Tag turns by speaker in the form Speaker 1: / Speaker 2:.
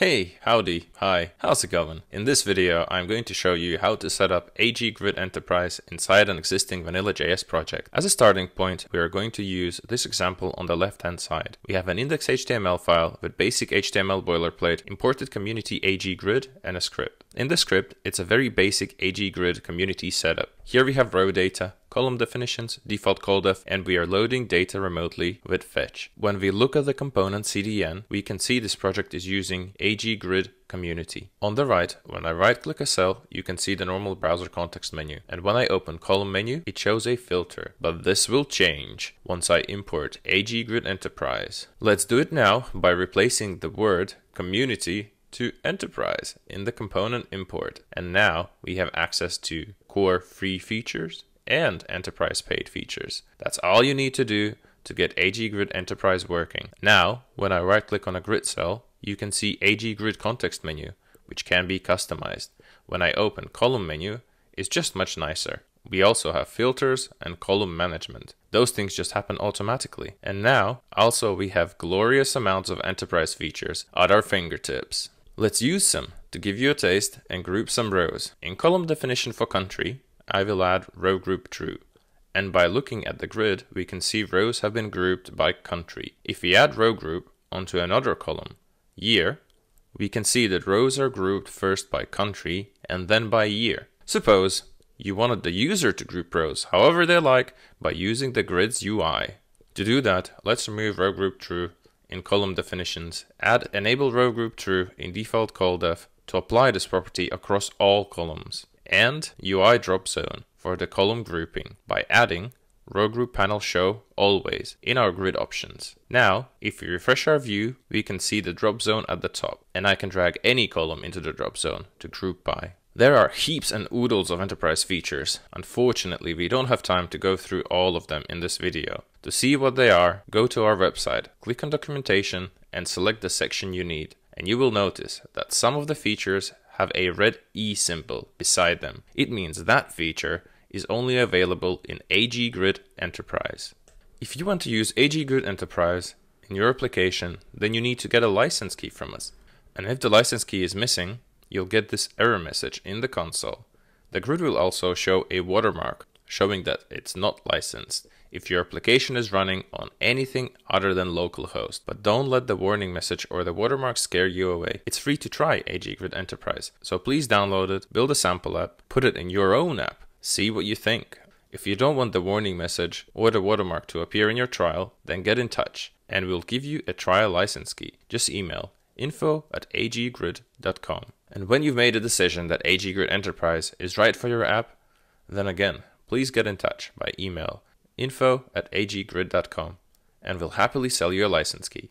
Speaker 1: Hey, howdy, hi, how's it going? In this video, I'm going to show you how to set up AG Grid Enterprise inside an existing Vanilla.js project. As a starting point, we are going to use this example on the left-hand side. We have an index.html file with basic HTML boilerplate, imported community AG Grid, and a script. In the script, it's a very basic AG Grid community setup. Here we have row data, column definitions, default col def, and we are loading data remotely with fetch. When we look at the component CDN, we can see this project is using AG Grid community. On the right, when I right click a cell, you can see the normal browser context menu. And when I open column menu, it shows a filter. But this will change once I import AG Grid Enterprise. Let's do it now by replacing the word community to enterprise in the component import. And now we have access to core free features and enterprise paid features. That's all you need to do to get AG Grid Enterprise working. Now, when I right click on a grid cell, you can see AG Grid context menu, which can be customized. When I open column menu, it's just much nicer. We also have filters and column management. Those things just happen automatically. And now, also we have glorious amounts of enterprise features at our fingertips. Let's use some to give you a taste and group some rows. In column definition for country, I will add row group true. And by looking at the grid, we can see rows have been grouped by country. If we add row group onto another column, year, we can see that rows are grouped first by country and then by year. Suppose you wanted the user to group rows however they like by using the grid's UI. To do that, let's remove row group true in column definitions, add enable row group true in default col def to apply this property across all columns, and UI drop zone for the column grouping by adding row group panel show always in our grid options. Now, if we refresh our view, we can see the drop zone at the top, and I can drag any column into the drop zone to group by. There are heaps and oodles of enterprise features. Unfortunately, we don't have time to go through all of them in this video. To see what they are, go to our website, click on documentation and select the section you need. And you will notice that some of the features have a red E symbol beside them. It means that feature is only available in AG Grid Enterprise. If you want to use AG Grid Enterprise in your application, then you need to get a license key from us. And if the license key is missing, you'll get this error message in the console. The grid will also show a watermark showing that it's not licensed if your application is running on anything other than localhost. But don't let the warning message or the watermark scare you away. It's free to try AG Grid Enterprise, so please download it, build a sample app, put it in your own app, see what you think. If you don't want the warning message or the watermark to appear in your trial, then get in touch and we'll give you a trial license key. Just email info at aggrid.com. And when you've made a decision that AG Grid Enterprise is right for your app, then again, please get in touch by email info at aggrid.com and we'll happily sell you a license key.